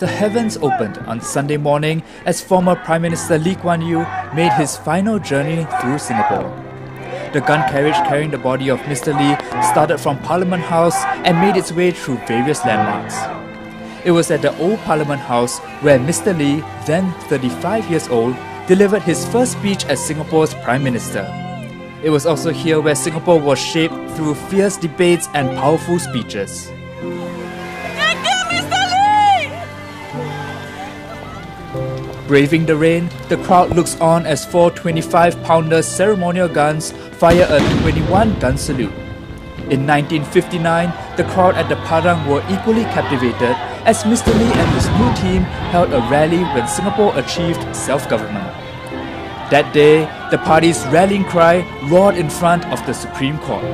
the heavens opened on Sunday morning as former Prime Minister Lee Kuan Yew made his final journey through Singapore. The gun carriage carrying the body of Mr. Lee started from Parliament House and made its way through various landmarks. It was at the old Parliament House where Mr. Lee, then 35 years old, delivered his first speech as Singapore's Prime Minister. It was also here where Singapore was shaped through fierce debates and powerful speeches. Braving the rain, the crowd looks on as four 25-pounder ceremonial guns fire a 21-gun salute. In 1959, the crowd at the Padang were equally captivated as Mr. Lee and his new team held a rally when Singapore achieved self-government. That day, the party's rallying cry roared in front of the Supreme Court.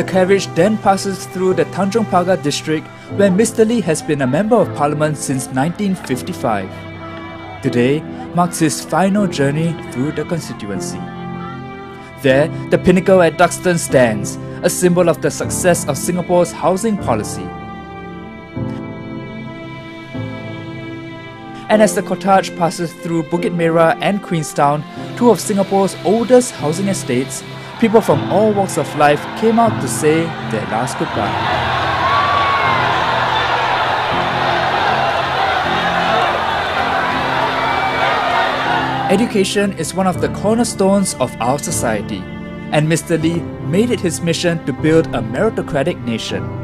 The carriage then passes through the Tanjong Pagar district where Mr. Lee has been a Member of Parliament since 1955. Today marks his final journey through the constituency. There, the pinnacle at Duxton stands, a symbol of the success of Singapore's housing policy. And as the cortege passes through Bukit Merah and Queenstown, two of Singapore's oldest housing estates, people from all walks of life came out to say their last goodbye. Education is one of the cornerstones of our society, and Mr. Lee made it his mission to build a meritocratic nation.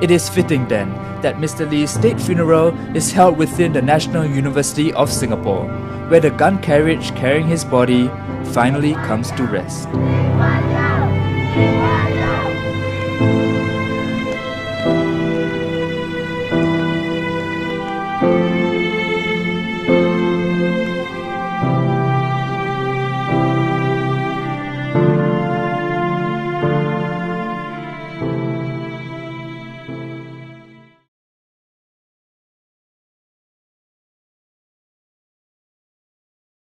It is fitting then that Mr. Lee's state funeral is held within the National University of Singapore, where the gun carriage carrying his body finally comes to rest.